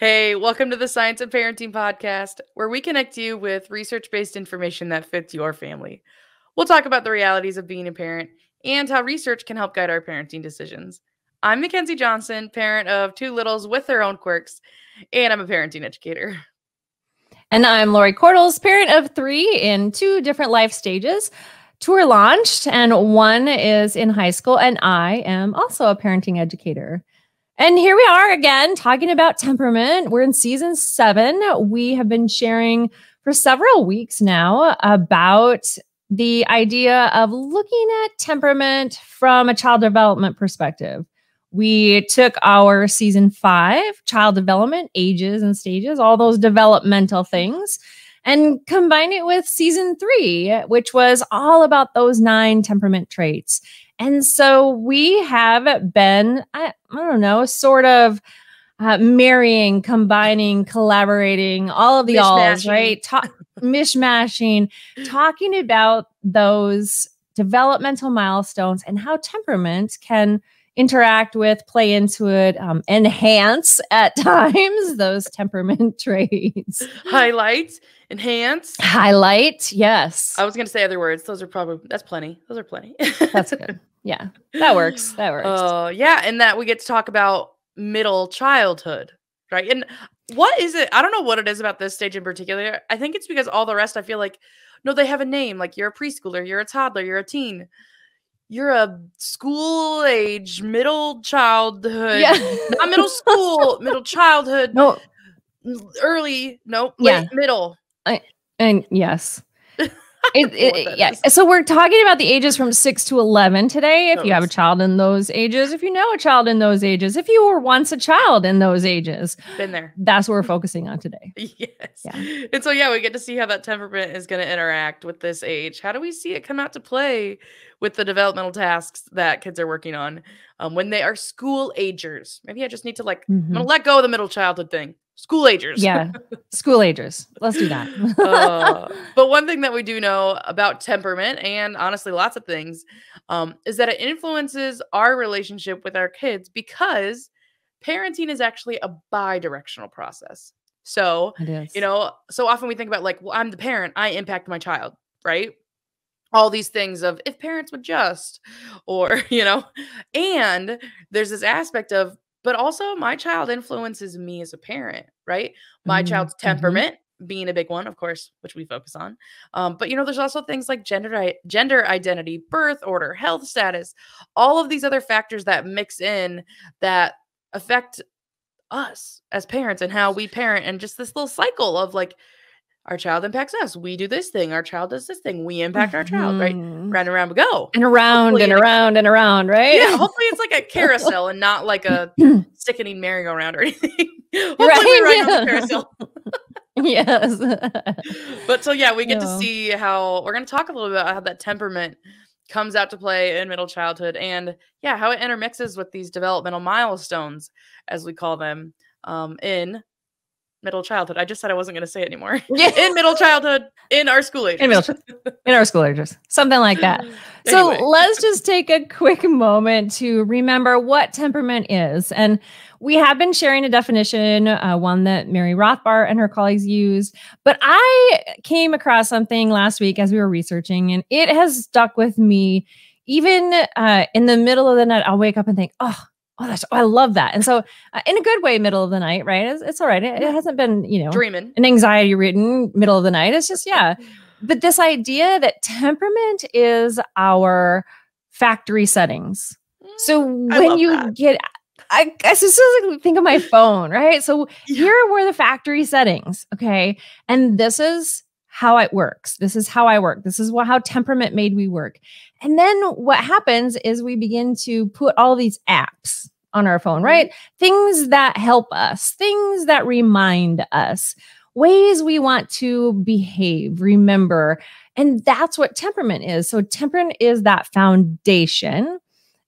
Hey, welcome to the Science of Parenting podcast, where we connect you with research based information that fits your family. We'll talk about the realities of being a parent and how research can help guide our parenting decisions. I'm Mackenzie Johnson, parent of two littles with their own quirks, and I'm a parenting educator. And I'm Lori Cordles, parent of three in two different life stages. Two are launched, and one is in high school, and I am also a parenting educator. And here we are again talking about temperament. We're in season seven. We have been sharing for several weeks now about the idea of looking at temperament from a child development perspective. We took our season five child development, ages and stages, all those developmental things, and combined it with season three, which was all about those nine temperament traits. And so we have been, I, I don't know, sort of uh, marrying, combining, collaborating, all of the alls, right? Ta- mishmashing, talking about those developmental milestones and how temperament can interact with, play into it, um, enhance at times those temperament traits. Highlight, enhance, highlight. Yes. I was going to say other words. Those are probably, that's plenty. Those are plenty. that's good. Yeah, that works. That works. Oh, uh, yeah. And that we get to talk about middle childhood, right? And what is it? I don't know what it is about this stage in particular. I think it's because all the rest, I feel like, no, they have a name. Like you're a preschooler, you're a toddler, you're a teen. You're a school age, middle childhood, yeah. not middle school, middle childhood, no, early, nope, yeah. middle. I, and yes, it, it, yeah. So we're talking about the ages from six to eleven today. If you have a child in those ages, if you know a child in those ages, if you were once a child in those ages, been there. That's what we're focusing on today. yes. Yeah. And so yeah, we get to see how that temperament is going to interact with this age. How do we see it come out to play with the developmental tasks that kids are working on um, when they are school agers? Maybe I just need to like mm-hmm. I'm gonna let go of the middle childhood thing school agers. Yeah, school agers. Let's do that. uh, but one thing that we do know about temperament, and honestly, lots of things, um, is that it influences our relationship with our kids because parenting is actually a bi-directional process. So, you know, so often we think about like, well, I'm the parent, I impact my child, right? all these things of if parents would just or you know and there's this aspect of but also my child influences me as a parent, right? My mm-hmm. child's mm-hmm. temperament mm-hmm. being a big one, of course, which we focus on. Um, but you know, there's also things like gender gender identity, birth order, health status, all of these other factors that mix in that affect us as parents and how we parent and just this little cycle of like our child impacts us. We do this thing. Our child does this thing. We impact our child, right? Mm-hmm. Round and around we go. And around hopefully and around and around, right? Yeah. Hopefully it's like a carousel and not like a sickening merry-go-round or anything. hopefully right, we yeah. on the carousel. yes. but so yeah, we get to see how we're going to talk a little bit about how that temperament comes out to play in middle childhood and yeah, how it intermixes with these developmental milestones as we call them um, in middle childhood. I just said I wasn't going to say it anymore. Yeah. in middle childhood, in our school ages. In, middle, in our school ages, something like that. So anyway. let's just take a quick moment to remember what temperament is. And we have been sharing a definition, uh, one that Mary Rothbart and her colleagues used. But I came across something last week as we were researching, and it has stuck with me. Even uh, in the middle of the night, I'll wake up and think, oh, oh, that's, oh, I love that. And so, uh, in a good way, middle of the night, right? It's, it's all right. It, it, hasn't been, you know, dreaming, an anxiety ridden middle of the night. It's just, yeah. But this idea that temperament is our factory settings. So mm, when you that. get, I guess this is like think of my phone, right? So yeah. here were the factory settings, okay, and this is how it works. This is how I work. This is what, how temperament made me work. And then what happens is we begin to put all these apps on our phone, right? Mm-hmm. Things that help us, things that remind us, ways we want to behave, remember. And that's what temperament is. So, temperament is that foundation.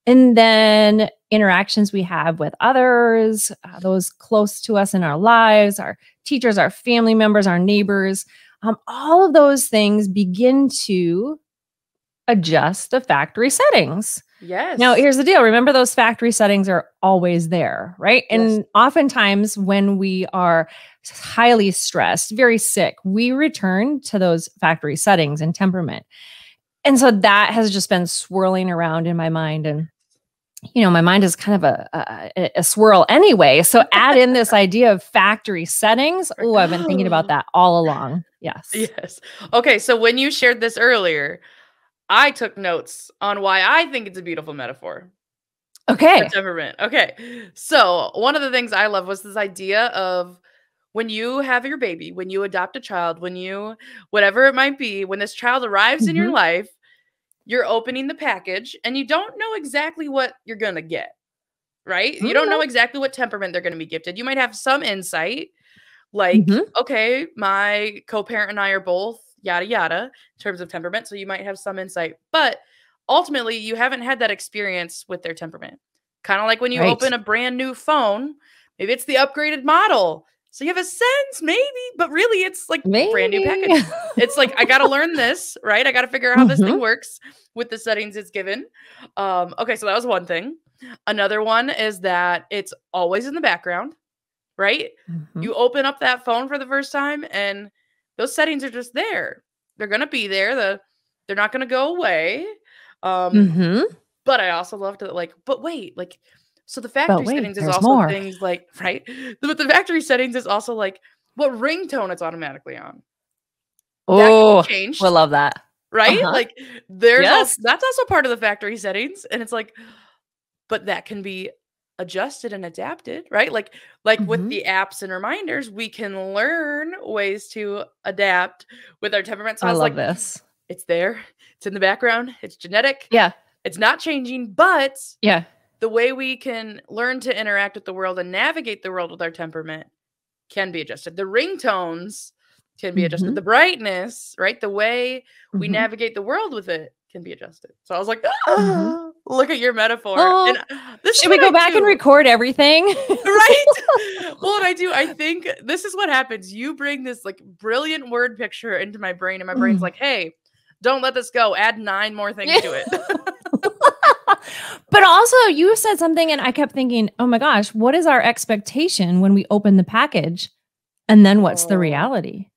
And then interactions we have with others, uh, those close to us in our lives, our teachers, our family members, our neighbors, um, all of those things begin to adjust the factory settings. Yes. Now, here's the deal. Remember, those factory settings are always there, right? Yes. And oftentimes, when we are highly stressed, very sick, we return to those factory settings and temperament. And so that has just been swirling around in my mind. And, you know, my mind is kind of a, a, a swirl anyway. So add in this idea of factory settings. Oh, I've been thinking about that all along. Yes. Yes. Okay. So when you shared this earlier, I took notes on why I think it's a beautiful metaphor. Okay. temperament. Okay. So one of the things I love was this idea of when you have your baby, when you adopt a child, when you, whatever it might be, when this child arrives in your Mhm. life, you're opening the package and you don't know exactly what you're going to get, right? You don't know exactly what temperament they're going to be gifted. You might have some insight, like, Mhm. okay, my co parent and I are both yada yada in terms of temperament. So you might have some insight, but ultimately, you haven't had that experience with their temperament. Kind of like when you Right. open a brand new phone, maybe it's the upgraded model. So you have a sense, maybe, but really it's like brand new package. It's like I gotta learn this, right? I gotta figure out how this Mm-hmm. thing works with the settings it's given. Um, okay, so that was one thing. Another one is that it's always in the background, right? Mhm. You open up that phone for the first time, and those settings are just there. They're gonna be there. The they're not gonna go away. Um, Mhm. but I also love to like, but wait, like, so the factory wait, settings is also more. things like, right? But the factory settings is also like what ringtone it's automatically on. Oh, change. we love that. right? uh-huh. Like, there's Yes. also, that's also part of the factory settings, and it's like, but that can be adjusted and adapted, right? Like, like with Mhm. the apps and reminders, we can learn ways to adapt with our temperament. So I, I was love like, this. it's there, it's in the background, it's genetic, Yeah. it's not changing, but Yeah. the way we can learn to interact with the world and navigate the world with our temperament can be adjusted. The ringtones can be adjusted. Mhm. The brightness, right? The way we Mhm. navigate the world with it can be adjusted. So I was like, Mhm. "Ah, look at your metaphor. Oh, and uh, this Should we go I back and record everything? Right? well, and I do. I think this is what happens. You bring this like brilliant word picture into my brain, and my brain's Mm. like, hey, don't let this go. Add nine more things to it. but also, you said something, and I kept thinking, oh my gosh, what is our expectation when we open the package? And then what's the Oh. reality?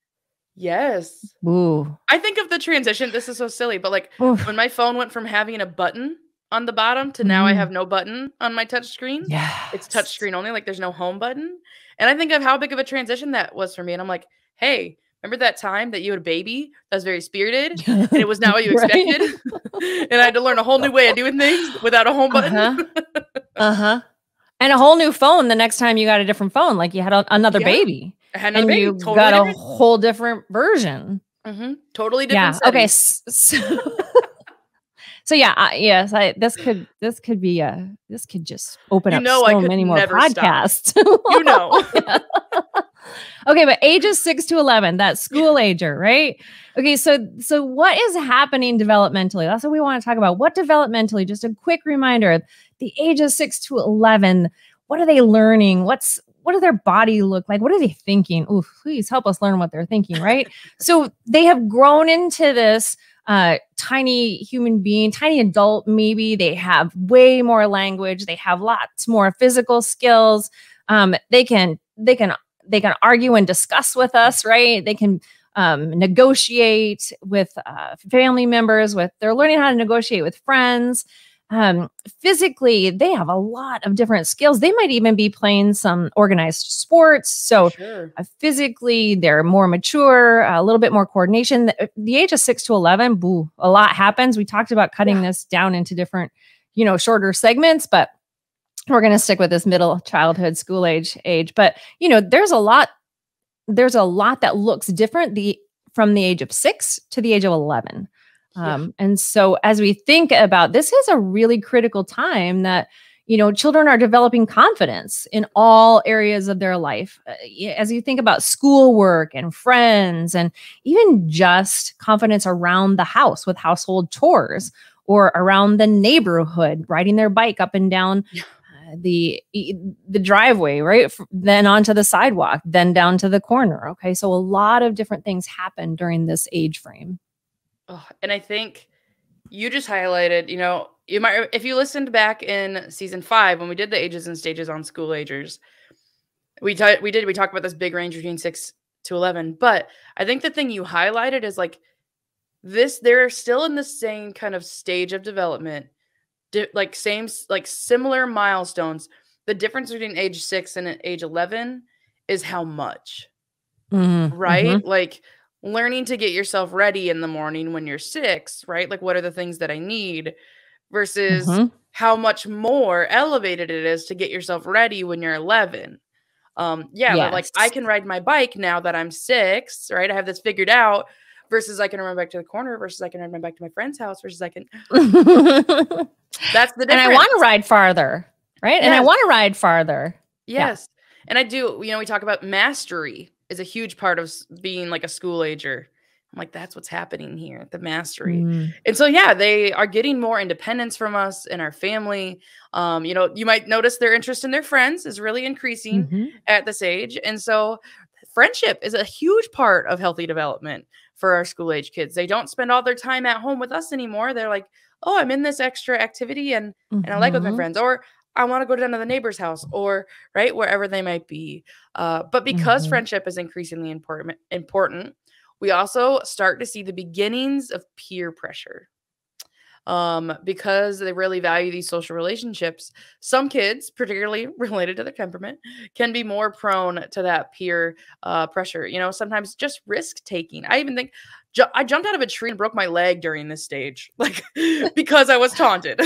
Yes. Ooh. I think of the transition. This is so silly, but like Oof. when my phone went from having a button on the bottom to now I Mm. have no button on my touch screen. Yeah. It's touch screen only, like there's no home button. And I think of how big of a transition that was for me. And I'm like, hey, remember that time that you had a baby that was very spirited and it was not what you expected? and I had to learn a whole new way of doing things without a home button. Uh-huh. uh huh. And a whole new phone the next time you got a different phone, like you had a, another Yeah. baby, I had and you totally got a different. whole different version. Mhm, totally yeah. different. Okay. So, so yeah. I, yes. I this could this could be a this could just open You up know I so could many more podcasts. You know. okay, but ages six to eleven, that school ager, right? Okay, so so what is happening developmentally? That's what we want to talk about. What developmentally? Just a quick reminder: the ages six to eleven. What are they learning? What's what do their body look like? What are they thinking? Oh, please help us learn what they're thinking, right? so they have grown into this uh, tiny human being, tiny adult, maybe. They have way more language. They have lots more physical skills. Um, they can they can they can argue and discuss with us, right? They can um, negotiate with uh, family members. With they're learning how to negotiate with friends. Um, physically, they have a lot of different skills. They might even be playing some organized sports. So sure. uh, physically they're more mature a little bit more coordination the, the age of 6 to 11 boo a lot happens we talked about cutting Yeah. this down into different you know shorter segments but we're going to stick with this middle childhood school age age but you know there's a lot there's a lot that looks different the from the age of 6 to the age of 11 Yeah. um, and so as we think about this is a really critical time that you know children are developing confidence in all areas of their life Uh, as you think about schoolwork and friends and even just confidence around the house with household chores or around the neighborhood riding their bike up and down Yeah. uh, the the driveway right F- then onto the sidewalk then down to the corner okay so a lot of different things happen during this age frame Oh, and I think you just highlighted, you know, you might if you listened back in season five when we did the ages and stages on school agers, we t- we did we talked about this big range between six to eleven. But I think the thing you highlighted is like this they're still in the same kind of stage of development, di- like same like similar milestones. The difference between age six and age eleven is how much, Mhm, right? mhm. Like learning to get yourself ready in the morning when you're six, right? Like what are the things that I need versus Mhm. how much more elevated it is to get yourself ready when you're 11. Um, yeah, but, like I can ride my bike now that I'm six, right? I have this figured out versus I can run back to the corner versus I can run back to my friend's house versus I can that's the and. I want to ride farther, right? And I want to ride farther. yeah. Yes. And I do, you know, we talk about mastery is a huge part of being like a school ager. I'm like, that's what's happening here, the mastery. Mm. And so, yeah, they are getting more independence from us and our family. Um, you know, you might notice their interest in their friends is really increasing Mhm. at this age. And so, friendship is a huge part of healthy development for our school age kids. They don't spend all their time at home with us anymore. They're like, oh, I'm in this extra activity and and I like with my Mhm. friends, or I want to go down to the neighbor's house, or right wherever they might be. Uh, but because Mhm. friendship is increasingly important, important, we also start to see the beginnings of peer pressure. Um, because they really value these social relationships, some kids, particularly related to their temperament, can be more prone to that peer uh, pressure. You know, sometimes just risk taking. I even think ju- I jumped out of a tree and broke my leg during this stage, like because I was taunted.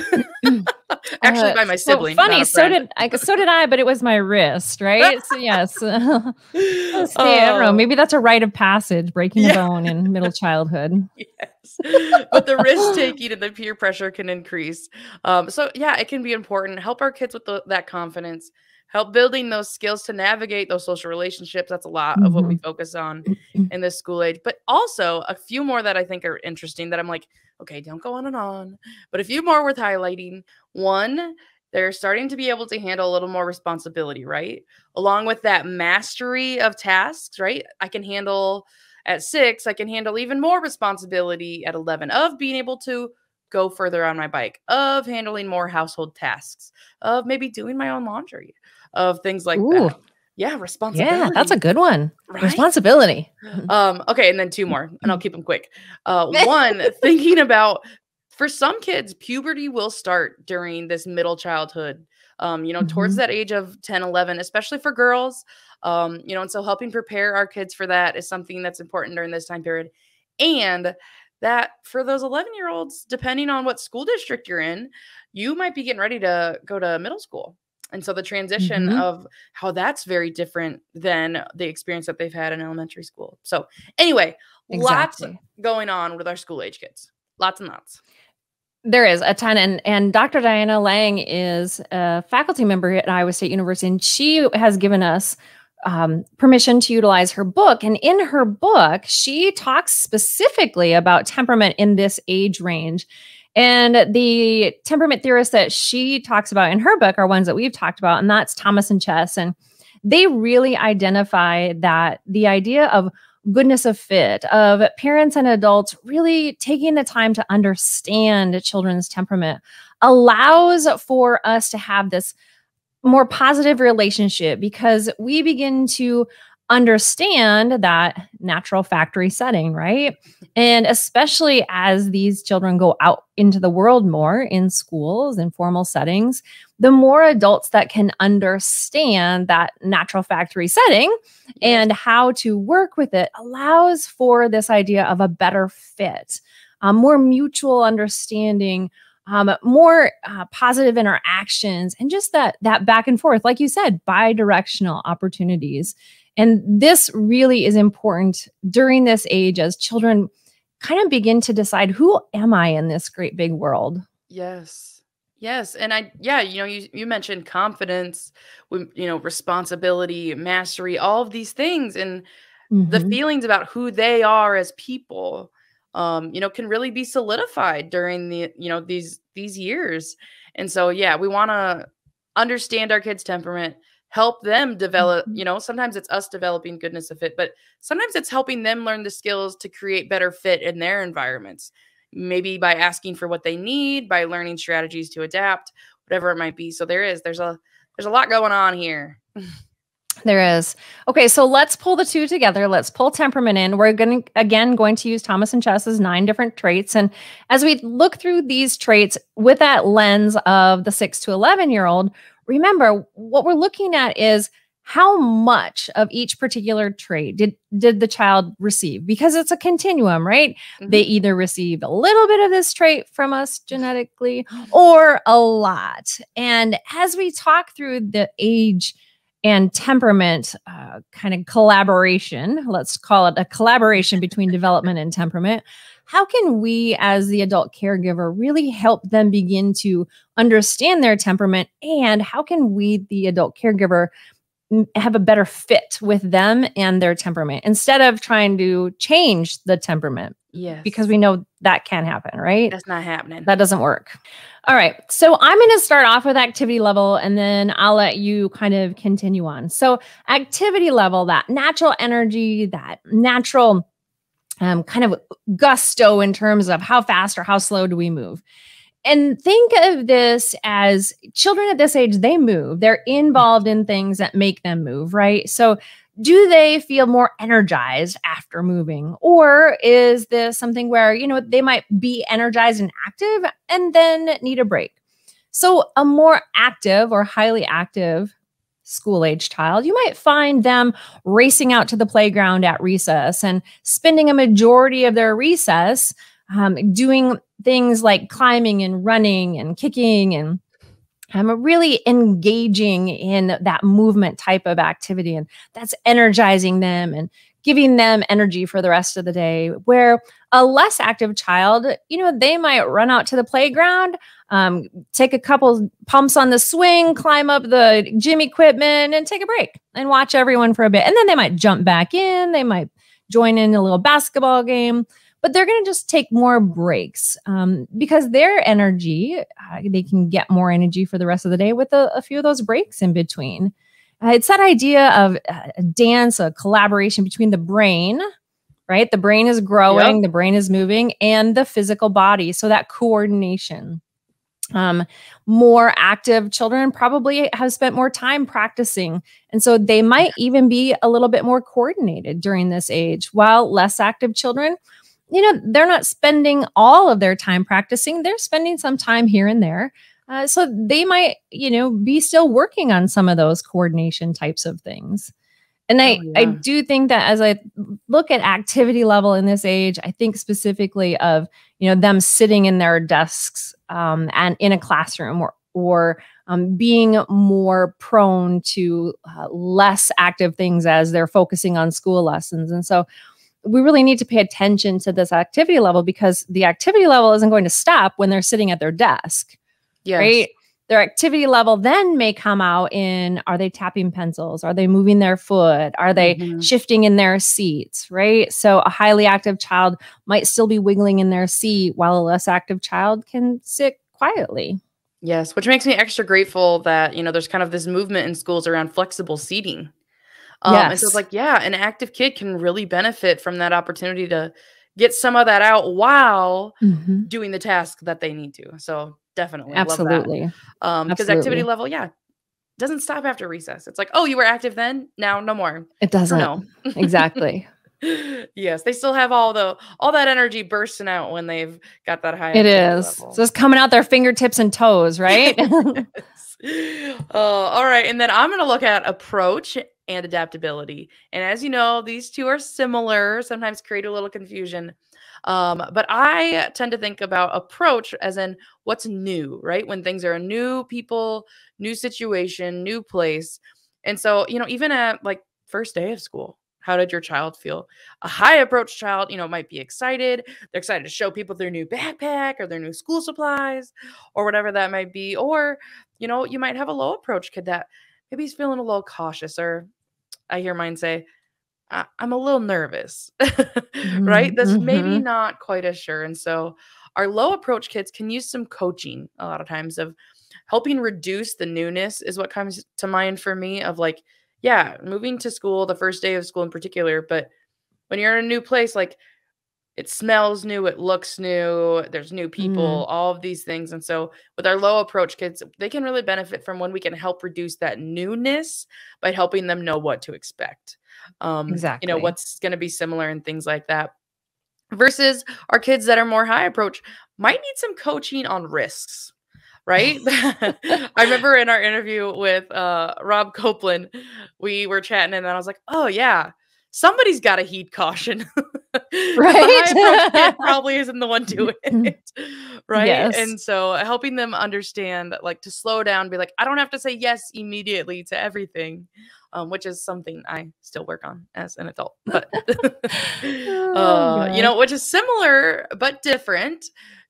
Actually, Uh, by my sibling. not funny. So did I. So did I. But it was my wrist, right? so yes. Don't know. Oh, Maybe that's a rite of passage, breaking Yeah. a bone in middle childhood. yes. But the risk taking and the peer pressure can increase. Um, so yeah, it can be important. Help our kids with the, that confidence. Help building those skills to navigate those social relationships. That's a lot of what we focus on in this school age. But also a few more that I think are interesting that I'm like, okay, don't go on and on. But a few more worth highlighting. One, they're starting to be able to handle a little more responsibility, right? Along with that mastery of tasks, right? I can handle at six, I can handle even more responsibility at 11 of being able to go further on my bike, of handling more household tasks, of maybe doing my own laundry, of things like Ooh. that. Yeah, responsibility. Yeah, that's a good one. right? Responsibility. Um, okay, and then two more, and I'll keep them quick. Uh, one, thinking about for some kids, puberty will start during this middle childhood. Um, you know, towards Mhm. that age of 10, 11, especially for girls. Um, you know, and so helping prepare our kids for that is something that's important during this time period. And that for those 11 year olds, depending on what school district you're in, you might be getting ready to go to middle school. And so the transition Mhm. of how that's very different than the experience that they've had in elementary school. So, anyway, lots going on with our school age kids. Lots and lots. There is a ton, and and Dr. Diana Lang is a faculty member at Iowa State University, and she has given us um, permission to utilize her book. And in her book, she talks specifically about temperament in this age range. And the temperament theorists that she talks about in her book are ones that we've talked about, and that's Thomas and Chess. And they really identify that the idea of goodness of fit of parents and adults really taking the time to understand children's temperament allows for us to have this more positive relationship because we begin to understand that natural factory setting, right? And especially as these children go out into the world more in schools and formal settings, the more adults that can understand that natural factory setting and how to work with it allows for this idea of a better fit, um, more mutual understanding, um, more uh, positive interactions, and just that that back and forth, like you said, bi-directional opportunities. And this really is important during this age as children kind of begin to decide who am I in this great big world. Yes. Yes. And I, yeah, you know, you, you mentioned confidence, you know, responsibility, mastery, all of these things. And the Mhm. feelings about who they are as people um you know can really be solidified during the you know these these years and so yeah we want to understand our kids temperament help them develop Mhm. you know sometimes it's us developing goodness of fit but sometimes it's helping them learn the skills to create better fit in their environments maybe by asking for what they need, by learning strategies to adapt, whatever it might be. So there is, there's a, there's a lot going on here. There is. Okay, so let's pull the two together. Let's pull temperament in. We're going to, again, going to use Thomas and Chess's nine different traits. And as we look through these traits with that lens of the six to 11 year old, remember what we're looking at is how much of each particular trait did did the child receive because it's a continuum right mm-hmm. they either received a little bit of this trait from us genetically or a lot and as we talk through the age and temperament uh, kind of collaboration. Let's call it a collaboration between development and temperament. How can we, as the adult caregiver, really help them begin to understand their temperament? And how can we, the adult caregiver, have a better fit with them and their temperament instead of trying to change the temperament? Yes. Because we know that can't happen, right? That's not happening. That doesn't work. All right. So I'm going to start off with activity level and then I'll let you kind of continue on. So, activity level, that natural energy, that natural um, kind of gusto in terms of how fast or how slow do we move. And think of this as children at this age, they move. They're involved in things that make them move, right? So, do they feel more energized after moving or is this something where you know they might be energized and active and then need a break so a more active or highly active school age child you might find them racing out to the playground at recess and spending a majority of their recess um, doing things like climbing and running and kicking and I'm really engaging in that movement type of activity and that's energizing them and giving them energy for the rest of the day. Where a less active child, you know, they might run out to the playground, um, take a couple pumps on the swing, climb up the gym equipment, and take a break and watch everyone for a bit. And then they might jump back in, they might join in a little basketball game but they're going to just take more breaks um, because their energy, uh, they can get more energy for the rest of the day with a, a few of those breaks in between. Uh, it's that idea of uh, a dance, a collaboration between the brain, right? The brain is growing, yep. the brain is moving, and the physical body. So that coordination. Um, more active children probably have spent more time practicing. And so they might even be a little bit more coordinated during this age, while less active children you know, they're not spending all of their time practicing, they're spending some time here and there. Uh, so they might, you know, be still working on some of those coordination types of things. And I, oh, yeah. I do think that as I look at activity level in this age, I think specifically of, you know, them sitting in their desks um, and in a classroom or, or um, being more prone to uh, less active things as they're focusing on school lessons. And so we really need to pay attention to this activity level because the activity level isn't going to stop when they're sitting at their desk. Yes. Right? Their activity level then may come out in are they tapping pencils? Are they moving their foot? Are they mm-hmm. shifting in their seats? Right. So a highly active child might still be wiggling in their seat while a less active child can sit quietly. Yes, which makes me extra grateful that, you know, there's kind of this movement in schools around flexible seating um, yes. And so it's like, yeah, an active kid can really benefit from that opportunity to get some of that out while mm-hmm. doing the task that they need to. So definitely, absolutely, um, because activity level, yeah, doesn't stop after recess. It's like, oh, you were active then, now no more. It doesn't. No, exactly. yes, they still have all the all that energy bursting out when they've got that high. It is. Level. So it's coming out their fingertips and toes, right? uh, all right, and then I'm going to look at approach and adaptability. And as you know, these two are similar, sometimes create a little confusion. Um, but I tend to think about approach as in what's new, right? When things are a new people, new situation, new place. And so, you know, even at like first day of school, how did your child feel? A high approach child, you know, might be excited. They're excited to show people their new backpack or their new school supplies or whatever that might be. Or, you know, you might have a low approach kid that maybe he's feeling a little cautious or I hear mine say, I- am a little nervous, mm-hmm, right? That's mm-hmm. maybe not quite as sure. And so our low approach kids can use some coaching a lot of times of helping reduce the newness is what comes to mind for me of like, yeah, moving to school, the first day of school in particular, but when you're in a new place, like it smells new, it looks new, there's new people, Mm, all of these things. And so with our low approach kids, they can really benefit from when we can help reduce that newness by helping them know what to expect. Um, you know, what's going to be similar and things like that. Versus our kids that are more high approach might need some coaching on risks right? I remember in our interview with uh, Rob Coplan, we were chatting, and then I was like, "Oh yeah, somebody's got to heed caution. right? probably isn't the one doing it, right? yes. And so helping them understand, that, like, to slow down, be like, I don't have to say yes immediately to everything, um, which is something I still work on as an adult, but Oh uh, you know, which is similar but different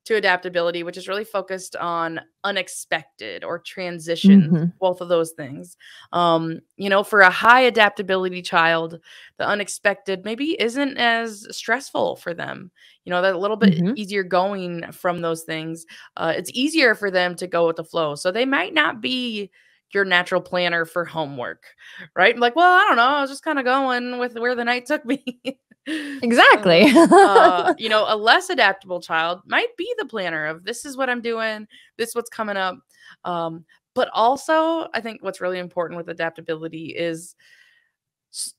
to adaptability, which is really focused on unexpected or transitions, Mhm. both of those things. Um, you know, for a high adaptability child, the unexpected maybe isn't as stressful for them. You know, they're a little bit Mhm. easier going from those things. Uh, it's easier for them to go with the flow. So they might not be your natural planner for homework, right? Like, well, I don't know. I was just kind of going with where the night took me. Exactly. Um, uh, you know, a less adaptable child might be the planner of this is what I'm doing, this is what's coming up. Um, but also, I think what's really important with adaptability is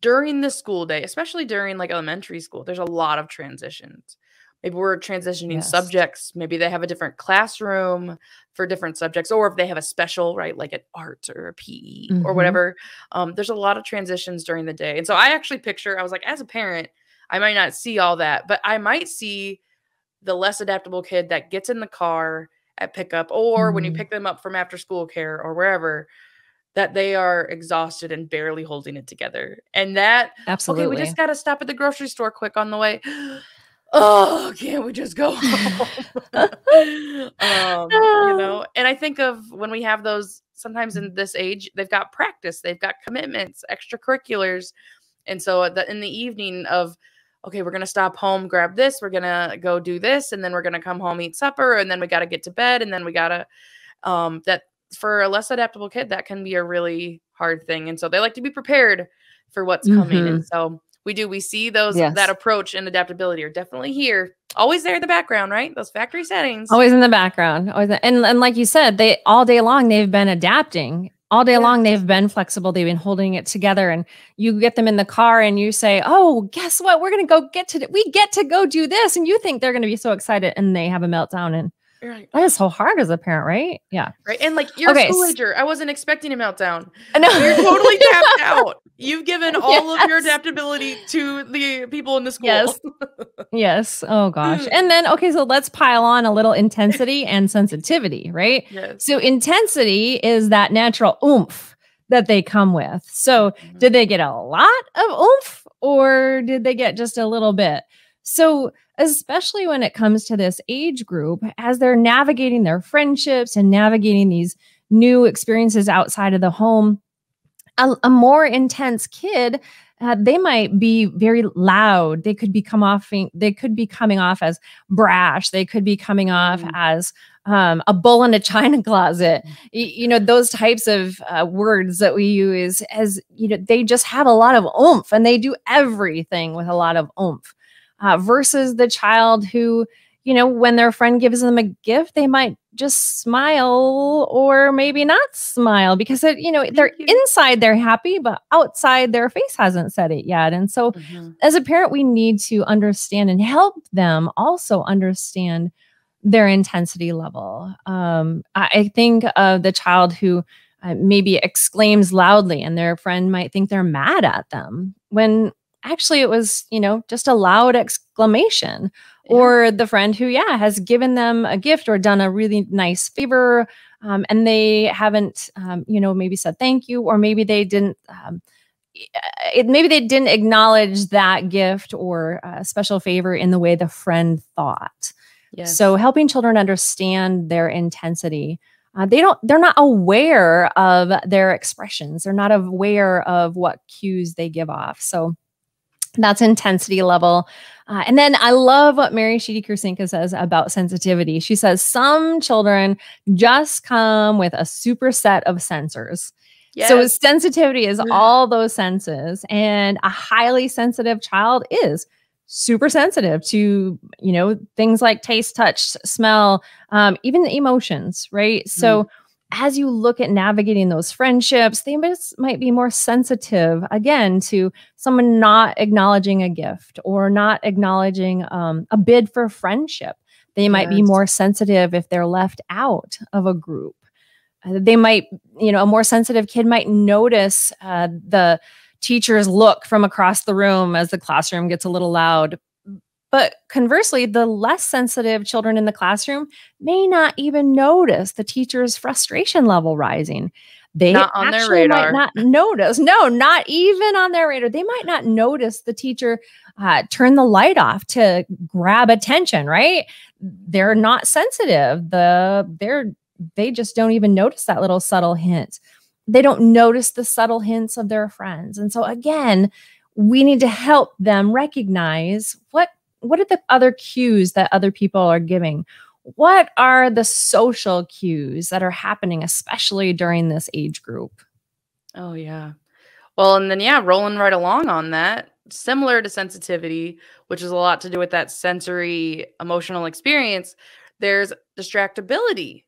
during the school day, especially during like elementary school, there's a lot of transitions. Maybe we're transitioning yes. subjects. Maybe they have a different classroom for different subjects, or if they have a special, right, like an art or a PE or Mhm. whatever. Um, there's a lot of transitions during the day. And so I actually picture, I was like, as a parent, I might not see all that, but I might see the less adaptable kid that gets in the car at pickup or when you Mm, pick them up from after school care or wherever that they are exhausted and barely holding it together. And that, okay, we just got to stop at the grocery store quick on the way. Oh, can't we just go home? um, you know, and I think of when we have those sometimes in this age, they've got practice, they've got commitments, extracurriculars. And so at the, in the evening of, okay, we're going to stop home, grab this, we're going to go do this, and then we're going to come home, eat supper, and then we got to get to bed, and then we got to, um, that for a less adaptable kid, that can be a really hard thing. And so they like to be prepared for what's coming. And so we do, we see those, that approach and adaptability are definitely here, always there in the background, right? Those factory settings. Always in the background. Always, and and like you said, they all day long they've been adapting. All day long they've been flexible. They've been holding it together. And you get them in the car and you say, "Oh, guess what? We're gonna go get to we get to go do this." And you think they're gonna be so excited, and they have a meltdown. And You're like, that is so hard as a parent, right? Yeah. right. And like, you're Okay. a school s- I wasn't expecting a meltdown. Know. You're totally tapped out. You've given all of your adaptability to the people in the school. Yes. Yes. Oh gosh. And then okay, so let's pile on a little intensity and sensitivity, right? yes. So intensity is that natural oomph that they come with. So Mhm. did they get a lot of oomph or did they get just a little bit? So especially when it comes to this age group as they're navigating their friendships and navigating these new experiences outside of the home, a, a more intense kid uh, they might be very loud. They could be come off they could be coming off as brash. They could be coming off Mm. as um, a bull in a china closet. Y- you know those types of uh, words that we use as you know they just have a lot of oomph and they do everything with a lot of oomph uh, versus the child who you know when their friend gives them a gift they might just smile or maybe not smile because it, you know they're inside they're happy but outside their face hasn't said it yet. And so Mhm. as a parent we need to understand and help them also understand their intensity level. Um, I, I think of the child who uh, maybe exclaims loudly and their friend might think they're mad at them when actually it was you know just a loud exclamation Yeah. or the friend who yeah has given them a gift or done a really nice favor um, and they haven't um, you know maybe said thank you or maybe they didn't um, it, maybe they didn't acknowledge that gift or uh, special favor in the way the friend thought Yes. so helping children understand their intensity uh, they don't they're not aware of their expressions they're not aware of what cues they give off so that's intensity level. Uh, and then I love what Mary Sheedy Kurcinka says about sensitivity. She says some children just come with a superset of sensors. So sensitivity is all those senses, and a highly sensitive child is super sensitive to you know things like taste touch smell um, even emotions right so as you look at navigating those friendships they might, might be more sensitive again to someone not acknowledging a gift or not acknowledging um, a bid for friendship. They might be more sensitive if they're left out of a group. Uh, they might you know a more sensitive kid might notice uh, the teacher's look from across the room as the classroom gets a little loud. But conversely, the less sensitive children in the classroom may not even notice the teacher's frustration level rising. They Not on their actually radar. might not notice. No, not even on their radar. They might not notice the teacher uh, turn the light off to grab attention. Right? They're not sensitive. The they're they just don't even notice that little subtle hint they don't notice the subtle hints of their friends. And so again, we need to help them recognize what what are the other cues that other people are giving? What are the social cues that are happening especially during this age group? Oh yeah. Well, and then yeah, rolling right along on that, similar to sensitivity, which is a lot to do with that sensory emotional experience, there's distractibility,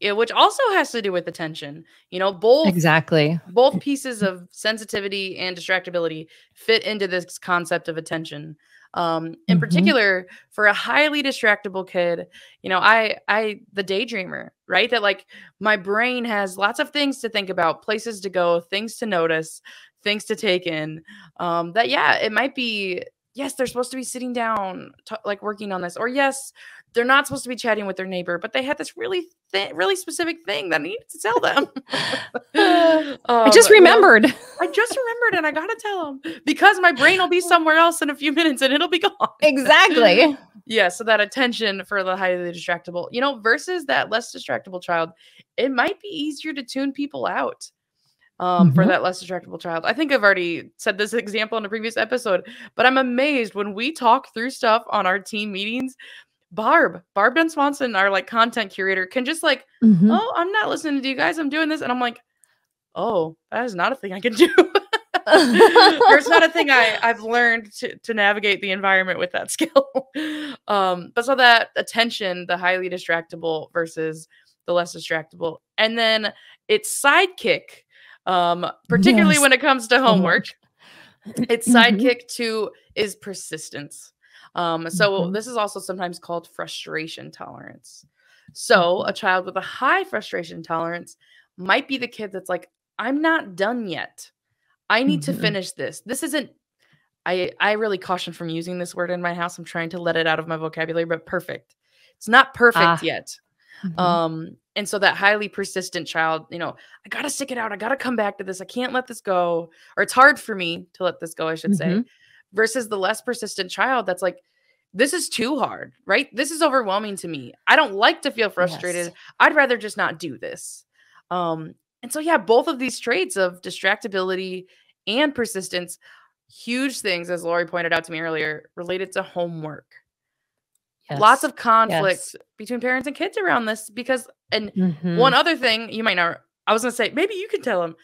eh, which also has to do with attention. You know, both Exactly. both pieces of sensitivity and distractibility fit into this concept of attention um in Mhm. particular for a highly distractible kid you know i i the daydreamer right that like my brain has lots of things to think about places to go things to notice things to take in um that yeah it might be yes they're supposed to be sitting down like working on this or yes they're not supposed to be chatting with their neighbor but they had this really thi- really specific thing that I needed to tell them I just Um, you know, remembered. I just remembered and I gotta tell them because my brain will be somewhere else in a few minutes and it'll be gone. exactly. Yeah, so that attention for the highly distractible, you know, versus that less distractible child, it might be easier to tune people out. Um, for Mhm. that less distractible child. I think I've already said this example in a previous episode, but I'm amazed when we talk through stuff on our team meetings. Barb, Barb Ben Swanson, our like content curator, can just like Mhm. oh, I'm not listening to you guys. I'm doing this. And I'm like, oh, that is not a thing I can do. or it's not a thing I, I've learned to, to navigate the environment with that skill. um, but so that attention, the highly distractible versus the less distractible. And then its sidekick, um, particularly Yes. when it comes to homework, its Mhm. sidekick to is persistence. Um, so Mhm. this is also sometimes called frustration tolerance. So a child with a high frustration tolerance might be the kid that's like, I'm not done yet. I need Mhm. to finish this. This isn't I I really caution from using this word in my house. I'm trying to let it out of my vocabulary, but perfect. It's not perfect Ah. yet. Mhm. Um, and so that highly persistent child, you know, I gotta stick it out. I gotta come back to this. I can't let this go. Or it's hard for me to let this go, I should say. Versus the less persistent child that's like, this is too hard, right? This is overwhelming to me. I don't like to feel frustrated. Yes. I'd rather just not do this. Um, and so yeah, both of these traits of distractibility and persistence, huge things, as Lori pointed out to me earlier, related to homework Yes. lots of conflicts Yes. between parents and kids around this because and Mhm. one other thing you might not i was going to say maybe you can tell him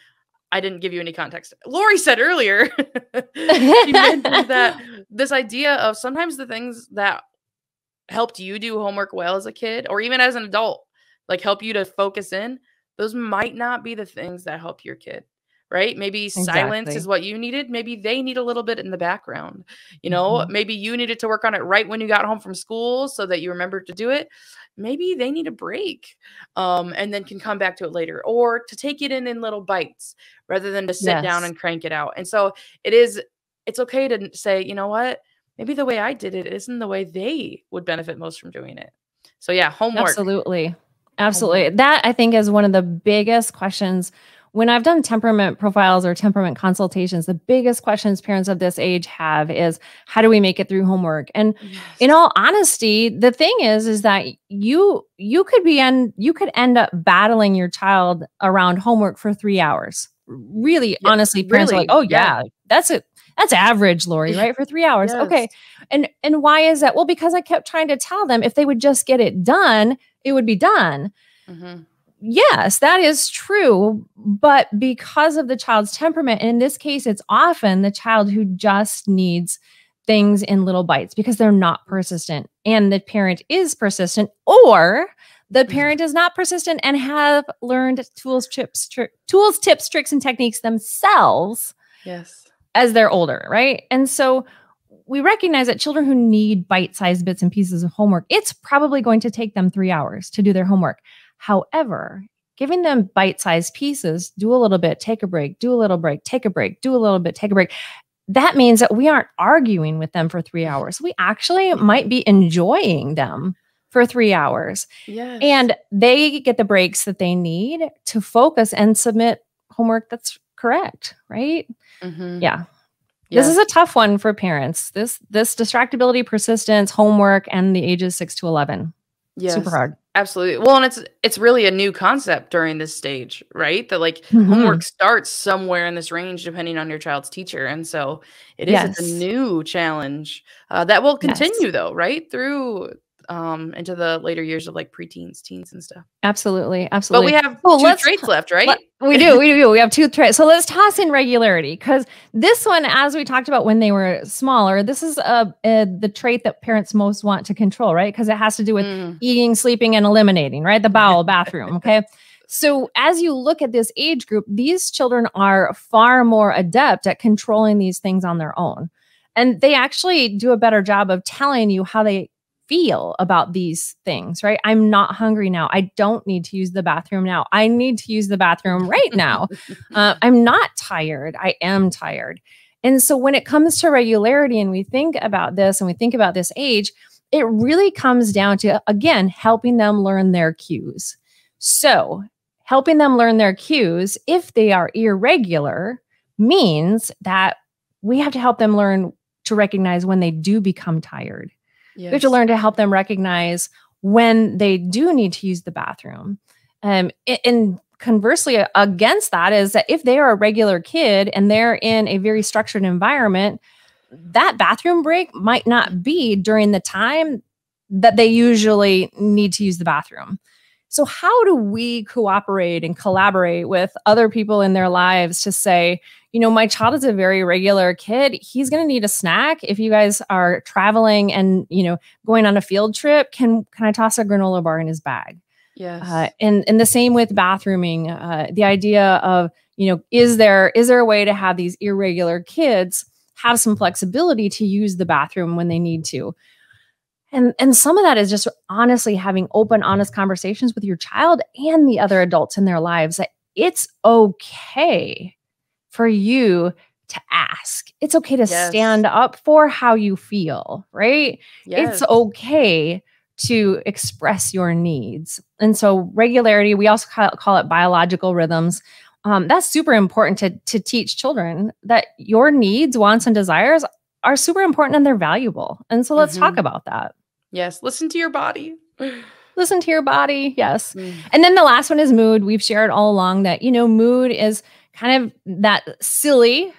i didn't give you any context. Lori said earlier that this idea of sometimes the things that helped you do homework well as a kid or even as an adult like help you to focus in those might not be the things that help your kid right? Maybe silence is what you needed maybe they need a little bit in the background you know? Mhm. maybe you needed to work on it right when you got home from school so that you remembered to do it. Maybe they need a break um, and then can come back to it later or to take it in in little bites rather than to sit down and crank it out. And so it is it's okay to say you know what? Maybe the way i did it isn't the way they would benefit most from doing it. So yeah homework. Absolutely. Absolutely. That I think is one of the biggest questions when I've done temperament profiles or temperament consultations. The biggest questions parents of this age have is how do we make it through homework? And in all honesty, the thing is is that you you could be end you could end up battling your child around homework for 3 hours. Really, Yeah, honestly, parents are like, really, "Oh yeah. yeah, that's it. That's average, Lori, right? For 3 hours." Okay. And and why is that? Well, because I kept trying to tell them if they would just get it done, it would be done. Mhm. Yes, that is true. But because of the child's temperament, and in this case, it's often the child who just needs things in little bites because they're not persistent and the parent is persistent or the Mm-hmm. parent is not persistent and have learned tools tri- tools tips tricks and techniques themselves Yes. as they're older right and so we recognize that children who need bite-sized bits and pieces of homework it's probably going to take them 3 hours to do their homework however giving them bite-sized pieces do a little bit take a break do a little break take a break do a little bit take a break that means that we aren't arguing with them for 3 hours we actually might be enjoying them for 3 hours Yes. and they get the breaks that they need to focus and submit homework that's correct right Mhm. yeah Yes. this is a tough one for parents this this distractibility persistence homework and the ages 6 to 11 yes. super hard Absolutely. Well, and it's it's really a new concept during this stage, right? That like Mhm. homework starts somewhere in this range depending on your child's teacher, and so it is Yes. a new challenge uh, that will Yes. continue though, right through um into the later years of like preteens, teens, and stuff. absolutely absolutely. But we have Well, 2 traits left, right? Let- we do, we do. We have two traits. So let's toss in regularity because this one, as we talked about when they were smaller, this is uh, uh, the trait that parents most want to control, right? Because it has to do with Mm, eating, sleeping, and eliminating, right? The bowel, bathroom. Okay. So as you look at this age group, these children are far more adept at controlling these things on their own. And they actually do a better job of telling you how they feel about these things, right? I'm not hungry now. I don't need to use the bathroom now. I need to use the bathroom right now. Uh, I'm not tired. I am tired. And so when it comes to regularity and we think about this and we think about this age, it really comes down to, again, helping them learn their cues. So, helping them learn their cues, if they are irregular, means that we have to help them learn to recognize when they do become tired. We have to learn to help them recognize when they do need to use the bathroom. Um, and conversely, against that is that if they are a regular kid and they're in a very structured environment, that bathroom break might not be during the time that they usually need to use the bathroom. So, how do we cooperate and collaborate with other people in their lives to say, you know, my child is a very regular kid. He's going to need a snack. If you guys are traveling and, you know, going on a field trip, can can I toss a granola bar in his bag? Yes. Uh, and and the same with bathrooming. Uh, the idea of, you know, is there is there a way to have these irregular kids have some flexibility to use the bathroom when they need to? And and some of that is just honestly having open, honest conversations with your child and the other adults in their lives that it's okay for you to ask. It's okay to Yes. stand up for how you feel, right? yes. It's okay to express your needs. And so regularity, we also call, call it biological rhythms. Um, that's super important to, to teach children that your needs, wants, and desires are super important and they're valuable. And so let's talk Mhm. about that. Yes. Listen to your body. Listen to your body. Yes. Mm. And then the last one is mood. We've shared all along that, you know, mood is kind of that silly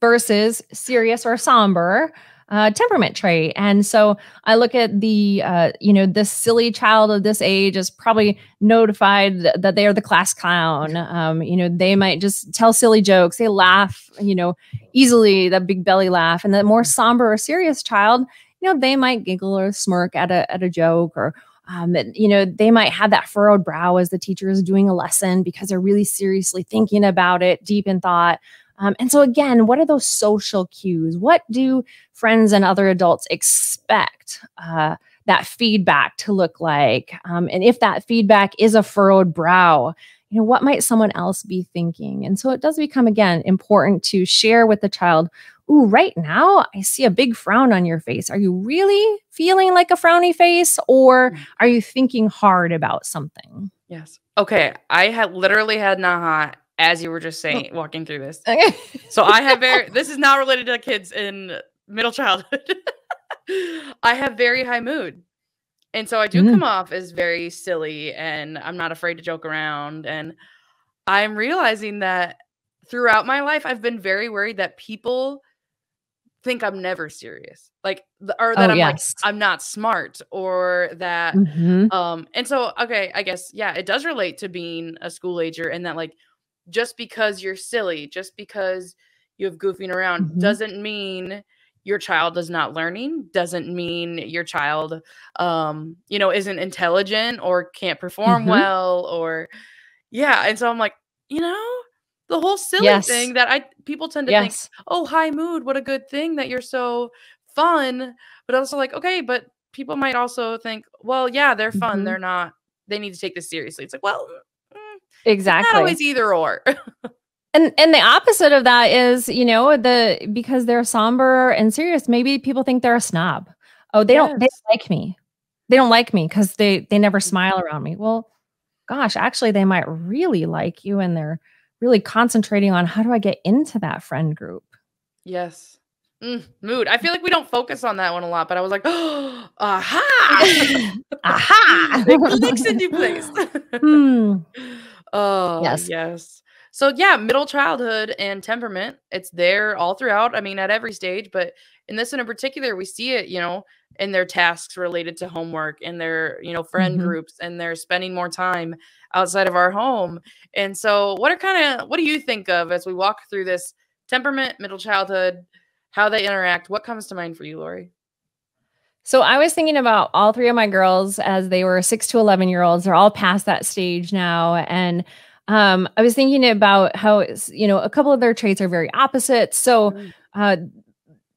versus serious or somber uh, temperament trait. And so I look at the, uh, you know, this silly child of this age is probably notified th- that they are the class clown. Um, you know, they might just tell silly jokes. They laugh, you know, easily, that big belly laugh. And the more somber or serious child, you know, they might giggle or smirk at a, at a joke or um, you know, they might have that furrowed brow as the teacher is doing a lesson because they're really seriously thinking about it, deep in thought. Um, and so, again, what are those social cues? What do friends and other adults expect uh, that feedback to look like? Um, and if that feedback is a furrowed brow, you know, what might someone else be thinking? And so it does become, again, important to share with the child. Ooh, right now I see a big frown on your face. Are you really feeling like a frowny face or are you thinking hard about something? Yes. Okay. I had literally had an aha as you were just saying, walking through this. Okay. So I have very, this is not related to kids in middle childhood. I have very high mood. And so I do Mm. come off as very silly and I'm not afraid to joke around. And I'm realizing that throughout my life, I've been very worried that people think I'm never serious. Like, or that Oh, I'm yes. like, I'm not smart or that Mhm. um, and so okay, I guess yeah, it does relate to being a school ager and that like just because you're silly, just because you have goofing around Mhm. doesn't mean your child is not learning doesn't mean your child um you know isn't intelligent or can't perform Mhm. well or yeah and so i'm like you know the whole silly Yes. thing that i people tend to think oh high mood what a good thing that you're so fun but also like okay but people might also think well yeah they're fun Mhm. they're not they need to take this seriously it's like well mm, not Exactly. always either or And and the opposite of that is, you know, the because they're somber and serious, maybe people think they're a snob. Oh, they don't they don't like me. They don't like me because they they never smile around me. Well, gosh, actually they might really like you and they're really concentrating on how do I get into that friend group. yes Mm, mood i feel like we don't focus on that one a lot but i was like oh aha Aha! it clicks into place Hmm. Oh, Yes. yes. So yeah, middle childhood and temperament, it's there all throughout. I mean, at every stage, but in this one in particular, we see it, you know, in their tasks related to homework and their, you know, friend Mhm. groups and they're spending more time outside of our home. And so what are kind of what do you think of as we walk through this temperament, middle childhood, how they interact? What comes to mind for you, Lori? So I was thinking about all three of my girls as they were six to 11 year olds. They're all past that stage now. And um, I was thinking about how, you know, a couple of their traits are very opposite. So Mm. uh,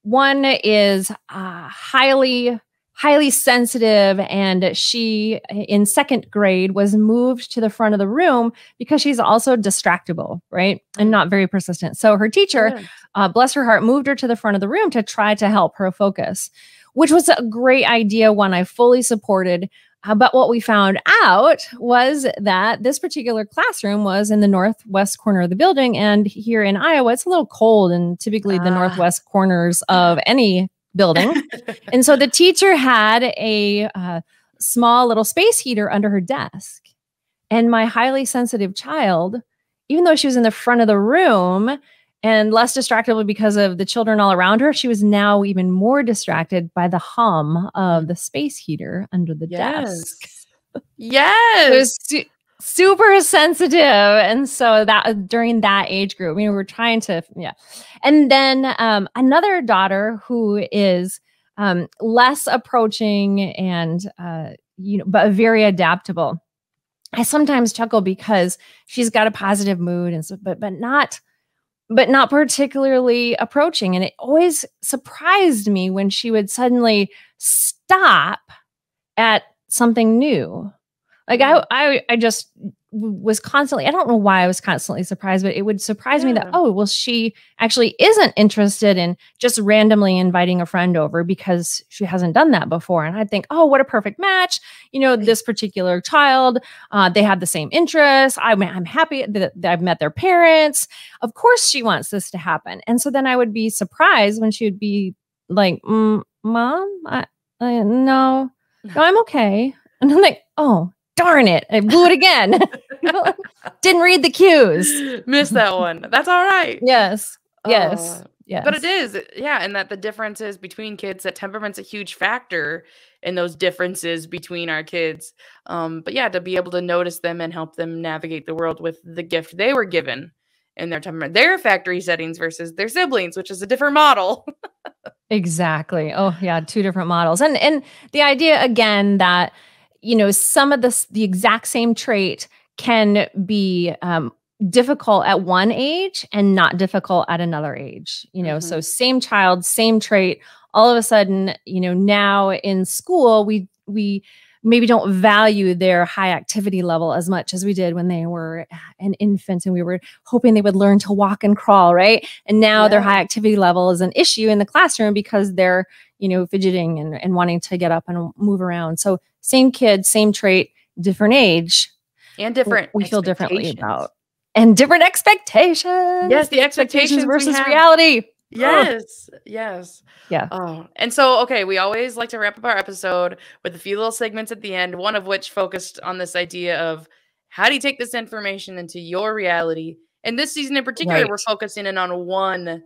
one is uh, highly, highly sensitive. And she, in second grade, was moved to the front of the room because she's also distractible, right? And not very persistent. So her teacher, Yeah. uh, bless her heart, moved her to the front of the room to try to help her focus, which was a great idea, one I fully supported. Uh, but what we found out was that this particular classroom was in the northwest corner of the building. And here in Iowa, it's a little cold and typically the Ah. northwest corners of any building. and so the teacher had a uh, small little space heater under her desk. And my highly sensitive child, even though she was in the front of the room and less distractible because of the children all around her, she was now even more distracted by the hum of the space heater under the desk. yes. It su- super sensitive. And so that during that age group, we were trying to, yeah. And then um, another daughter who is um, less approaching and, uh, you know, but very adaptable. I sometimes chuckle because she's got a positive mood and so, but, but not, but not particularly approaching. And it always surprised me when she would suddenly stop at something new. Like I, Mm. I, I just was constantly. I don't know why I was constantly surprised, but it would surprise me that oh, well, she actually isn't interested in just randomly inviting a friend over because she hasn't done that before. And I'd think, oh, what a perfect match. You know, this particular child, uh, they have the same interests. I'm, I'm happy that, that I've met their parents. Of course, she wants this to happen. And so then I would be surprised when she would be like, mm, "Mom, I, I no, no, I'm okay." And I'm like, "Oh, darn it! I blew it again. Didn't read the cues." Missed that one. That's all right. Yes, yes, Uh, yes. But it is, yeah, and that the differences between kids, that temperament's a huge factor in those differences between our kids. Um, but yeah, to be able to notice them and help them navigate the world with the gift they were given in their temperament, their factory settings versus their siblings, which is a different model. Exactly. Oh, yeah, two different models. And and the idea again that you know some of this the exact same trait can be um difficult at one age and not difficult at another age. You know, so same child, same trait, all of a sudden, you know, now in school we we maybe don't value their high activity level as much as we did when they were an infant and we were hoping they would learn to walk and crawl, right? And now their high activity level is an issue in the classroom because they're, you know, fidgeting and, and wanting to get up and move around. So same kid, same trait, different age, and different we feel differently about. And different expectations. Yes, the expectations we versus reality. Yes, yes. Yeah. Oh, and so okay, we always like to wrap up our episode with a few little segments at the end, one of which focused on this idea of how do you take this information into your reality. And this season in particular, we're focusing in on one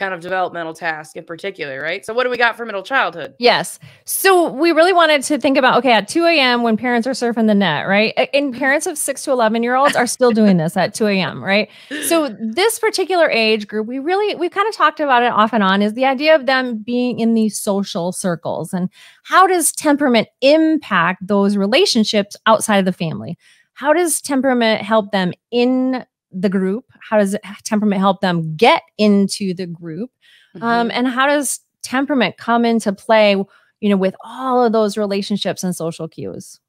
kind of developmental task in particular, right? So, what do we got for middle childhood? Yes. So, we really wanted to think about okay, at 2 a.m., when parents are surfing the net, right? And parents of six to 11 year olds are still doing this at 2 a.m., right? So, this particular age group, we really, we've kind of talked about it off and on, is the idea of them being in these social circles and how does temperament impact those relationships outside of the family? How does temperament help them in the group? How does temperament help them get into the group? Um, mm-hmm. Um, and how does temperament come into play, you know, with all of those relationships and social cues?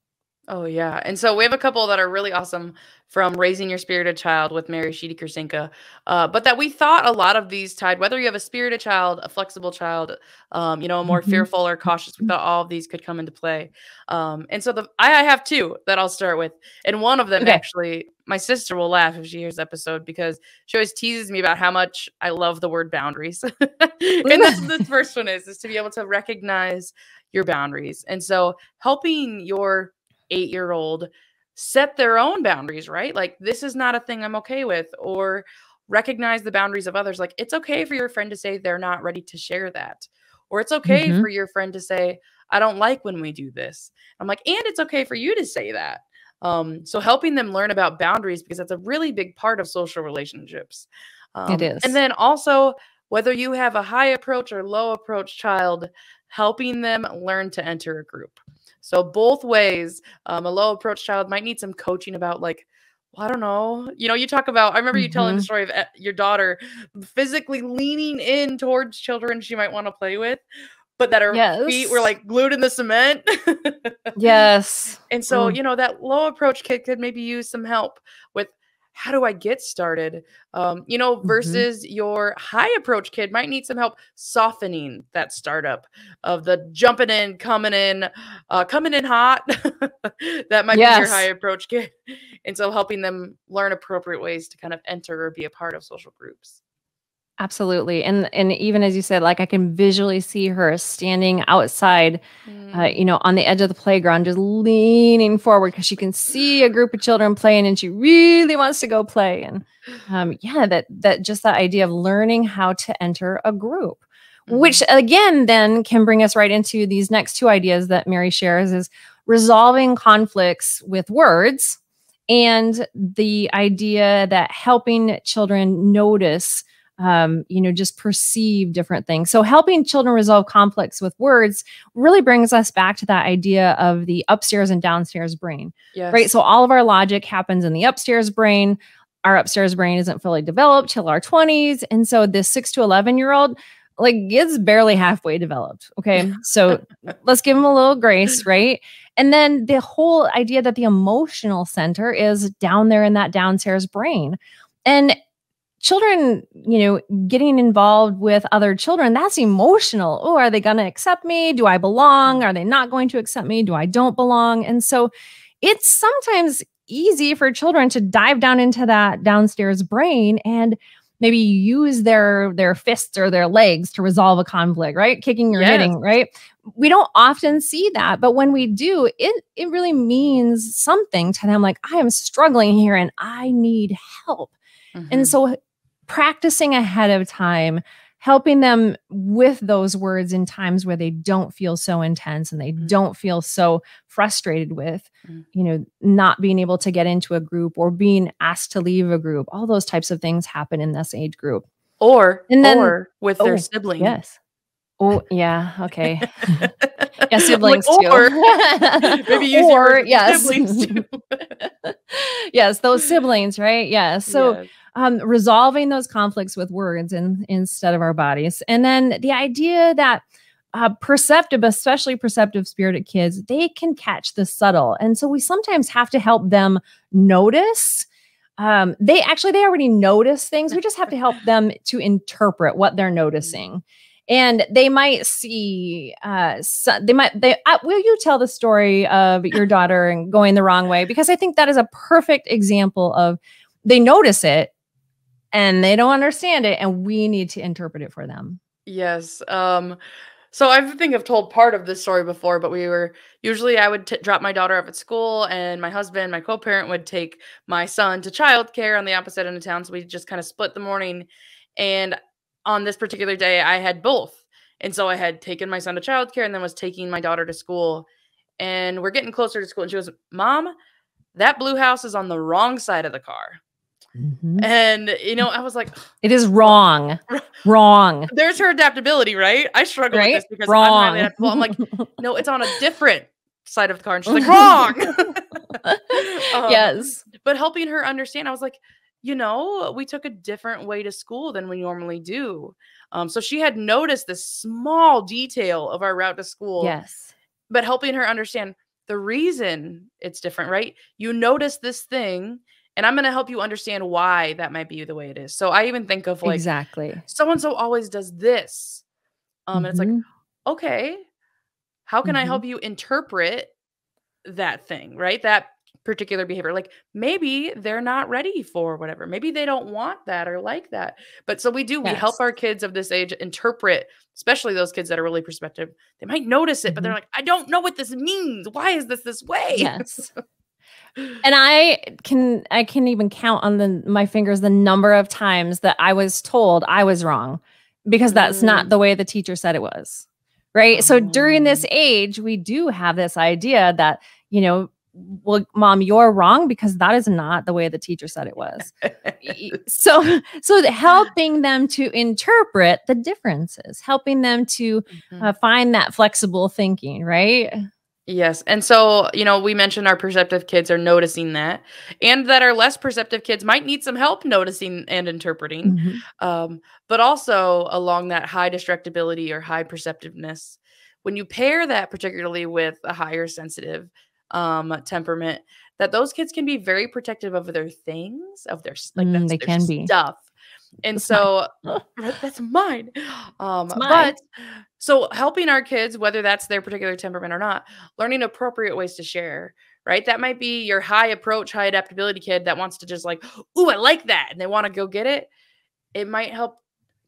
Oh yeah. And so we have a couple that are really awesome from Raising Your Spirited Child with Mary Sheedy Kurcinka. Uh, but that we thought a lot of these tied, whether you have a spirited child, a flexible child, um, you know, a more mm-hmm. fearful or cautious, we thought all of these could come into play. Um, and so the I, I, have two that I'll start with. And one of them okay. actually, my sister will laugh if she hears episode because she always teases me about how much I love the word boundaries. and that's the first one is, is to be able to recognize your boundaries. And so helping your eight year old set their own boundaries, right? Like, this is not a thing I'm okay with, or recognize the boundaries of others. Like, it's okay for your friend to say they're not ready to share that. Or it's okay mm-hmm. for your friend to say, I don't like when we do this. I'm like, and it's okay for you to say that. Um, so helping them learn about boundaries because that's a really big part of social relationships. Um, it is. And then also, whether you have a high approach or low approach child, helping them learn to enter a group. So both ways, um, a low approach child might need some coaching about like, well, I don't know. You know, you talk about. I remember you mm-hmm. telling the mm-hmm. story of eh, your daughter physically leaning in towards children she might want to play with, but that her yes. feet were like glued in the cement. yes. And so, mm. you know, that low approach kid could maybe use some help with how do I get started? Um, you know, mm-hmm. versus mm-hmm. your high approach kid might need some help softening that startup of the jumping in, coming in, uh, coming in hot. that might yes. be your high approach kid. And so helping them learn appropriate ways to kind of enter or be a part of social groups. Absolutely. And and even as you said, like I can visually see her standing outside, mm. uh, you know, on the edge of the playground, just leaning forward because she can see a group of children playing and she really wants to go play. And um, yeah, that that just that idea of learning how to enter a group. Mm-hmm. Which again then can bring us right into these next two ideas that Mary shares is resolving conflicts with words and the idea that helping children notice um, you know, just perceive different things. So helping children resolve conflicts with words really brings us back to that idea of the upstairs and downstairs brain. Yes. Right. So all of our logic happens in the upstairs brain. Our upstairs brain isn't fully developed till our 20s. And so this six to 11 year old, like gets barely halfway developed. Okay. So let's give them a little grace, right? And then the whole idea that the emotional center is down there in that downstairs brain. And children, you know, getting involved with other children, that's emotional. Oh, are they going to accept me? Do I belong? Mm. Are they not going to accept me? Do I don't belong? And so it's sometimes easy for children to dive down into that downstairs brain and maybe use their their fists or their legs to resolve a conflict right kicking or yes. hitting right we don't often see that but when we do it it really means something to them like i am struggling here and i need help mm-hmm. and so practicing ahead of time, helping them with those words in times where they don't feel so intense and they mm-hmm. don't feel so frustrated with, mm-hmm. you know, not being able to get into a group or being asked to leave a group. All those types of things happen in this age group. Or, and then, or with oh, their sibling. Yes. Oh, yeah. Okay. yeah, siblings like, or, too. maybe use or, yes. yes, those siblings, right? Yeah. So yes um, resolving those conflicts with words in, instead of our bodies. And then the idea that uh, perceptive, especially perceptive spirited kids, they can catch the subtle. And so we sometimes have to help them notice. Um, they actually, they already notice things. We just have to help them to interpret what they're noticing. And they might see, uh, so they might, they, uh, will you tell the story of your daughter and going the wrong way? Because I think that is a perfect example of they notice it and they don't understand it and we need to interpret it for them yes um so i think i've told part of this story before but we were usually i would drop my daughter off at school and my husband my co-parent would take my son to childcare on the opposite end of town so we just kind of split the morning and on this particular day, I had both. And so I had taken my son to childcare and then was taking my daughter to school. And we're getting closer to school. And she goes, Mom, that blue house is on the wrong side of the car. Mhm. And, you know, I was like, It is wrong. wrong. there's her adaptability, right? I struggle with this because I'm highly adaptable. I'm like, no, it's on a different side of the car. And she's like, wrong. Um, yes. But helping her understand, I was like, you know, we took a different way to school than we normally do. Um, so she had noticed this small detail of our route to school, Yes. but helping her understand the reason it's different, right? You notice this thing, and I'm going to help you understand why that might be the way it is. So I even think of like, exactly. so and so always does this. Um, and it's like, Mhm. okay, how can I Mhm. help you interpret that thing, right? That particular behavior. Like maybe they're not ready for whatever. Maybe they don't want that or like that. But so we do, we help our kids of this age interpret, especially those kids that are really perceptive. They might notice it, but they're Mhm. like, I don't know what this means. Why is this this way? Yes. and I can I can even count on the my fingers the number of times that I was told I was wrong because that's not Mm. the way the teacher said it was. Right? So during this Oh. age we do have this idea that, you know, well mom you're wrong because that is not the way the teacher said it was. So so helping them to interpret the differences, helping them to Mhm. uh, find that flexible thinking, right? Yes. And so, you know, we mentioned our perceptive kids are noticing that, and that our less perceptive kids might need some help noticing and interpreting. Mhm. Um, but also along that high distractibility or high perceptiveness, when you pair that particularly with a higher sensitive um, temperament, that those kids can be very protective of their things, of their like Mm, that's they their can be. stuff. And That's so Right, that's mine. Um, mine. but so helping our kids, whether that's their particular temperament or not, learning appropriate ways to share, right? That might be your high approach, high adaptability kid that wants to just like, ooh, I like that, and they want to go get it. It might help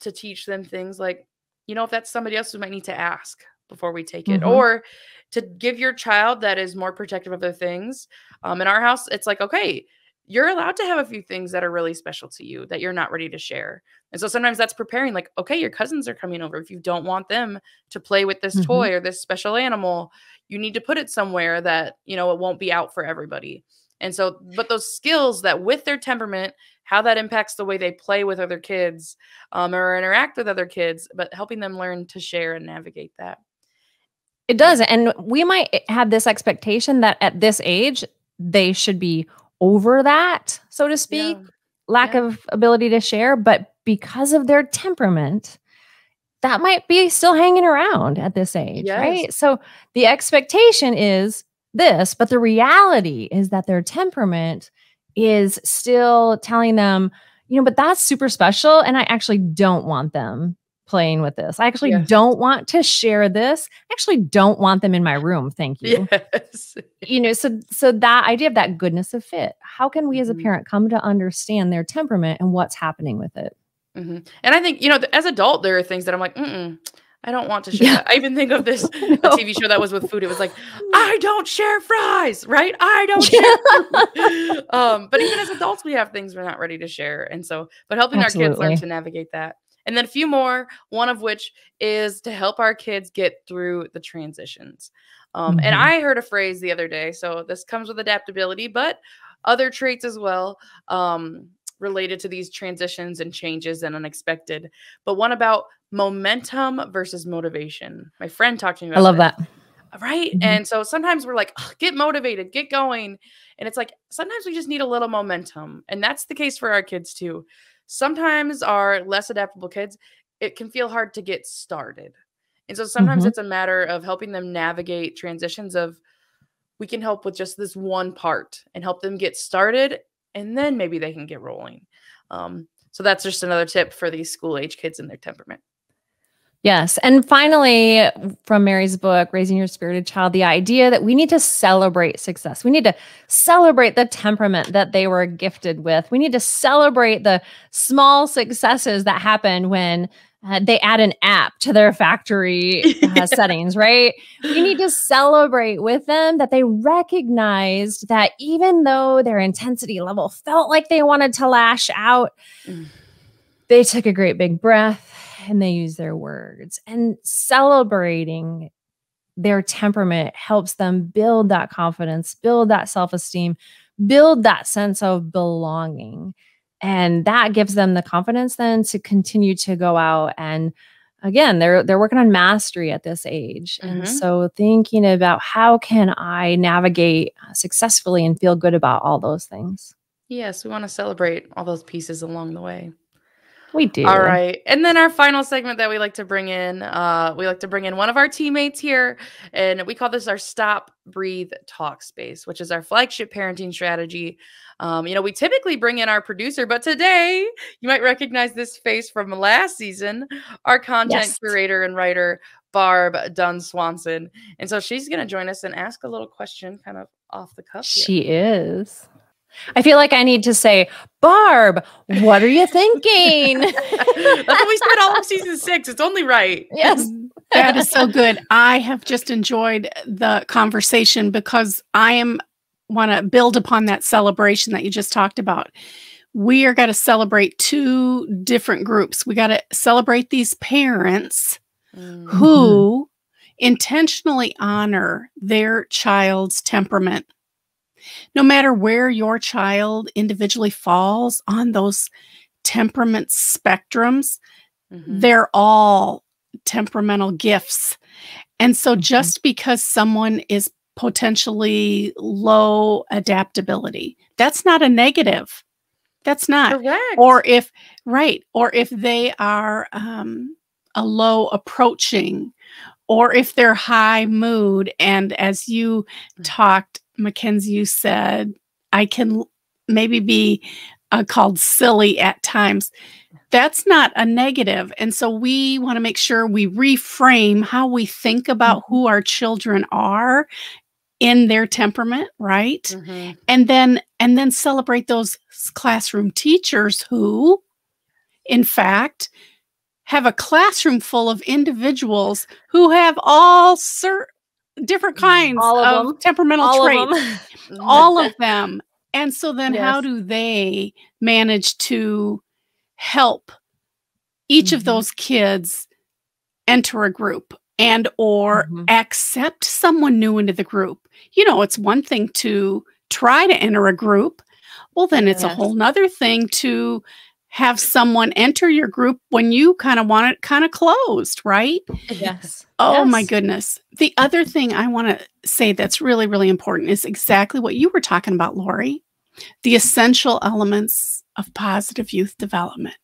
to teach them things like, you know, if that's somebody else, we might need to ask before we take it, Mhm. or to give your child that is more protective of their things. Um, in our house, it's like, okay, you're allowed to have a few things that are really special to you that you're not ready to share. And so sometimes that's preparing, like, okay, your cousins are coming over. If you don't want them to play with this Mhm. toy or this special animal, you need to put it somewhere that, you know, it won't be out for everybody. And so, but those skills that with their temperament, how that impacts the way they play with other kids um, or interact with other kids, but helping them learn to share and navigate that. It does. And we might eh, have this expectation that at this age, they should be over that, so to speak, Yeah. lack yeah. of ability to share. But because of their temperament, that might be still hanging around at this age, right? So the expectation is this, but the reality is that their temperament is still telling them, you know, but that's super special. And I actually don't want them playing with this. I actually Yes. don't want to share this. I actually don't want them in my room. Thank you. Yes. You know, so so that idea of that goodness of fit. How can we as a Mhm. parent come to understand their temperament and what's happening with it? Mhm. And I think, you know, as adult, there are things that I'm like, mm I don't want to share. Yeah. that." I even think of this No. TV show that was with food. It was like, I don't share fries, right? I don't share. um, but even as adults, we have things we're not ready to share. And so, but helping our kids learn to navigate that. And then a few more, one of which is to help our kids get through the transitions. Um, And Mhm. I heard a phrase the other day. So this comes with adaptability, but other traits as well. Um, related to these transitions and changes and unexpected, but one about momentum versus motivation. My friend talked to me I love this, that. Right. Mhm. And so sometimes we're like, "Ugh, get motivated, get going. And it's like, sometimes we just need a little momentum. And that's the case for our kids too. Sometimes our less adaptable kids, it can feel hard to get started. And so sometimes Mhm. it's a matter of helping them navigate transitions of we can help with just this one part and help them get started and then maybe they can get rolling. Um, so that's just another tip for these school age kids and their temperament. Yes. And finally, from Mary's book, Raising Your Spirited Child, the idea that we need to celebrate success. We need to celebrate the temperament that they were gifted with. We need to celebrate the small successes that happen when uh, they add an app to their factory uh, Yeah. settings, right? We need to celebrate with them that they recognized that even though their intensity level felt like they wanted to lash out, Mm. they took a great big breath and they use their words and celebrating their temperament helps them build that confidence, build that self esteem, build that sense of belonging. And that gives them the confidence then to continue to go out and again they're they're working on mastery at this age Mhm. and so thinking about how can i navigate uh, successfully and feel good about all those things Yes, we want to celebrate all those pieces along the way. We do All right. And then our final segment that we like to bring in, uh, we like to bring in one of our teammates here, and we call this our stop, breathe, talk space, which is our flagship parenting strategy. Um, you know, we typically bring in our producer, but today you might recognize this face from last season, our content Yes. curator and writer, Barb Dunn Swanson. And so she's going to join us and ask a little question kind of off the cuff. here. she is i feel like i need to say barb what are you thinking That's what we said all of season six. It's only right. yes That is so good. I have just enjoyed the conversation because I am want to build upon that celebration that you just talked about. We are going to celebrate two different groups. We got to celebrate these parents Mm. who intentionally honor their child's temperament. No matter where your child individually falls on those temperament spectrums, Mhm. they're all temperamental gifts. And so Mhm. just because someone is potentially low adaptability, that's not a negative. That's not. Correct. Or if, right, or if they are um, a low approaching, or if they're high mood. And as you Mm. talked, Mackenzie, you said, I can maybe be uh, called silly at times. That's not a negative. And so we want to make sure we reframe how we think about Mhm. who our children are in their temperament, right? Mhm. and then and then celebrate those classroom teachers who in fact have a classroom full of individuals who have all cer- different kinds All of of, temperamental all traits. of them all of them. And so then how do they manage to help each of Mhm. those kids enter a group and or Mhm. accept someone new into the group? You know it's one thing to try to enter a group. Well then it's a whole nother thing to have someone enter your group when you kind of want it kind of closed right yes Oh my goodness. The other thing I want to say that's really, really important is exactly what you were talking about, Lori the essential elements of positive youth development.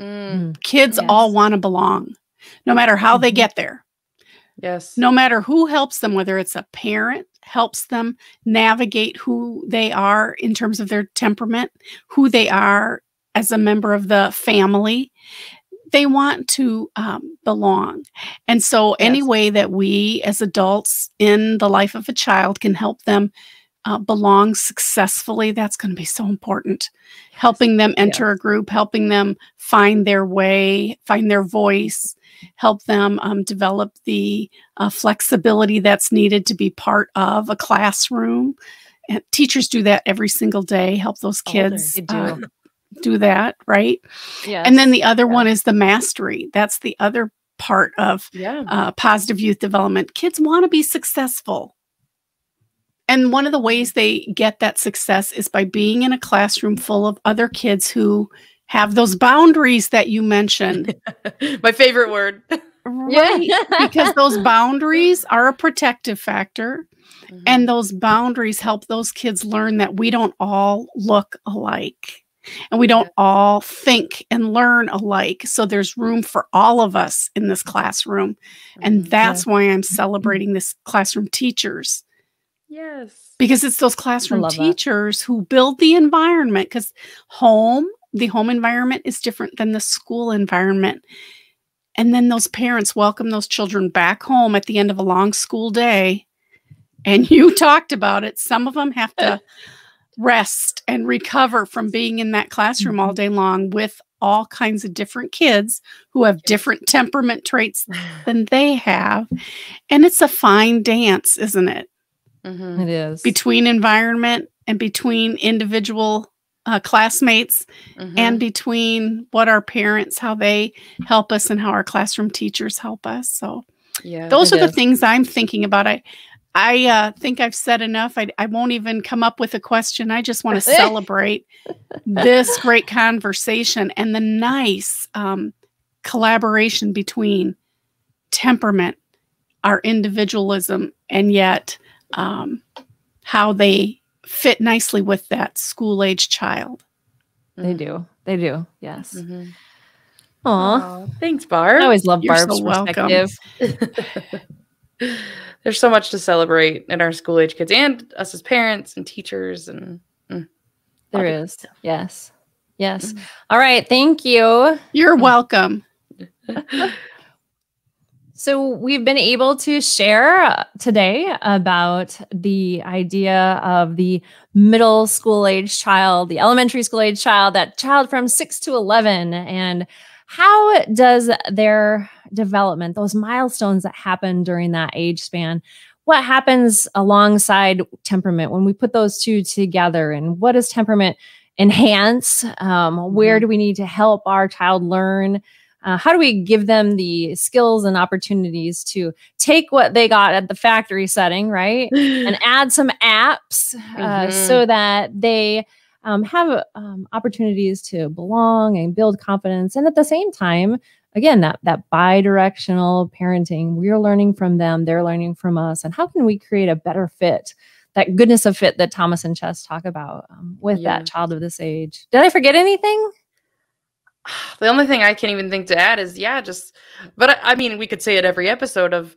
Mm, Mm. Kids all want to belong, no matter how they Mhm. get there, yes. no matter who helps them, whether it's a parent helps them navigate who they are in terms of their temperament, who they are as a member of the family. They want to um, belong. And so, any way that we as adults in the life of a child can help them uh, belong successfully, that's going to be so important. Helping them enter a group, helping them find their way, find their voice, help them um, develop the uh, flexibility that's needed to be part of a classroom. And teachers do that every single day, help those kids They do. that, right? yes And then the other Yeah. one is the mastery. That's the other part of Yeah. uh, positive youth development. Kids want to be successful. And one of the ways they get that success is by being in a classroom full of other kids who have those boundaries that you mentioned. My favorite word. right. because those boundaries are a protective factor. Mhm. And those boundaries help those kids learn that we don't all look alike and we don't all think and learn alike. So there's room for all of us in this classroom. And Mhm. that's why I'm celebrating this classroom teachers yes. because it's those classroom love that. teachers who build the environment because home, the home environment is different than the school environment. And then those parents welcome those children back home at the end of a long school day. And you talked about it. Some of them have to rest and recover from being in that classroom all day long with all kinds of different kids who have different temperament traits than they have. And it's a fine dance, isn't it? Mhm. it is between environment and between individual uh, classmates Mhm. and between what our parents, how they help us, and how our classroom teachers help us. So yeah. those it are the things I'm thinking about. I I uh, think I've said enough. I, I won't even come up with a question. I just want to celebrate this great conversation and the nice um, collaboration between temperament, our individualism, and yet um, how they fit nicely with that school age child. They do. They do. Yes. Mhm. Aw. Aw, Thanks, Barb. I always love You're so Barb's welcome. perspective. There's so much to celebrate in our school age kids and us as parents and teachers and There Love it. is. Yes. Yes. Mm. All right. Thank you. You're welcome. So, we've been able to share uh, today about the idea of the middle school age child, the elementary school age child, that child from 6 to 11, and how does their development, those milestones that happen during that age span, what happens alongside temperament when we put those two together, and what does temperament enhance? Um, where Mhm. do we need to help our child learn? Uh, how do we give them the skills and opportunities to take what they got at the factory setting, right? And add some apps uh, Mhm. so that they um, have um, opportunities to belong and build confidence. And at the same time, again, that, that bi directional parenting, we're learning from them, they're learning from us. And how can we create a better fit? That goodness of fit that Thomas and Chess talk about um, with Yeah. that child of this age. Did I forget anything? the only thing I can even think to add is yeah, just but I, I mean we could say it every episode of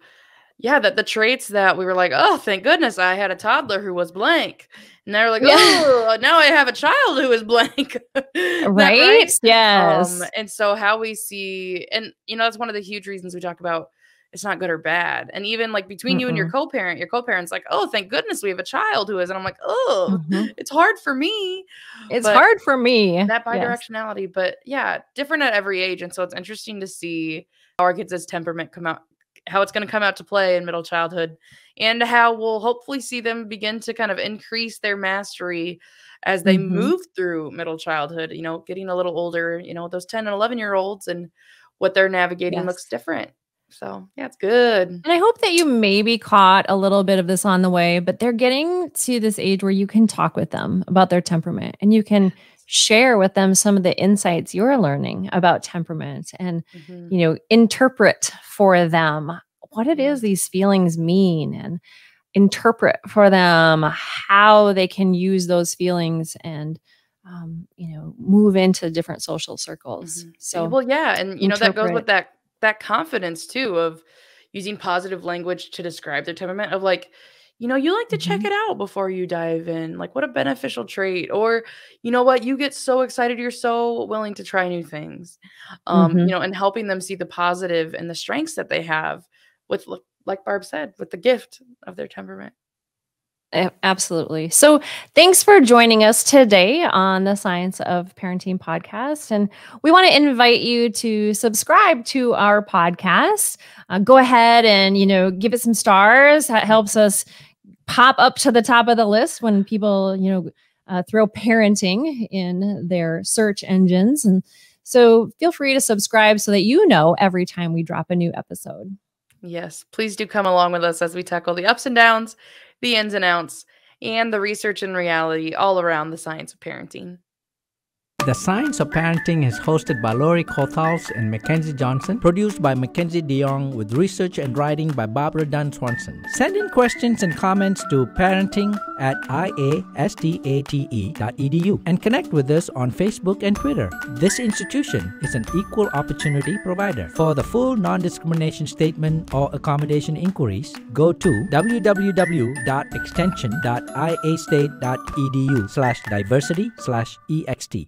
yeah, that the traits that we were like, oh, thank goodness I had a toddler who was blank. And they're like, Yeah. oh, now I have a child who is blank. Isn't Right? Yes. Um, and so how we see, and you know, that's one of the huge reasons we talk about it's not good or bad. And even like between you and your co-parent, your co-parent's like, oh, thank goodness we have a child who is, and I'm like, oh, Mhm. it's hard for me It's but hard for me. that Yes. bidirectionality, but yeah, different at every age. And so it's interesting to see how our kids' temperament come out, how it's going to come out to play in middle childhood, and how we'll hopefully see them begin to kind of increase their mastery as they Mhm. move through middle childhood, you know, getting a little older, you know, those 10 and 11 year olds and what they're navigating looks different. So yeah, it's good. And I hope that you maybe caught a little bit of this on the way, but they're getting to this age where you can talk with them about their temperament and you can share with them some of the insights you're learning about temperament and, Mhm. you know, interpret for them what it is these feelings mean and interpret for them how they can use those feelings and, um, you know, move into different social circles. Mhm. So, well, yeah, and you know that goes with that that confidence too of using positive language to describe their temperament of like, you know, you like to check Mhm. it out before you dive in. Like, what a beneficial trait, or you know what, you get so excited, you're so willing to try new things. Um, Mhm. you know, and helping them see the positive and the strengths that they have with, like Barb said, with the gift of their temperament. Absolutely. So, thanks for joining us today on the Science of Parenting podcast. And we want to invite you to subscribe to our podcast. Uh, go ahead and, you know, give it some stars. That helps us pop up to the top of the list when people, you know, uh, throw parenting in their search engines. And so, feel free to subscribe so that you know every time we drop a new episode. Yes, please do come along with us as we tackle the ups and downs, the ins and outs, and the research and reality all around the science of parenting. The Science of Parenting is hosted by Lori Kothals and Mackenzie Johnson, produced by Mackenzie DeYoung, with research and writing by Barbara Dunn Swanson. Send in questions and comments to parenting at iastate.edu and connect with us on Facebook and Twitter. This institution is an equal opportunity provider. For the full non-discrimination statement or accommodation inquiries, go to www.extension.iastate.edu slash diversity slash ext.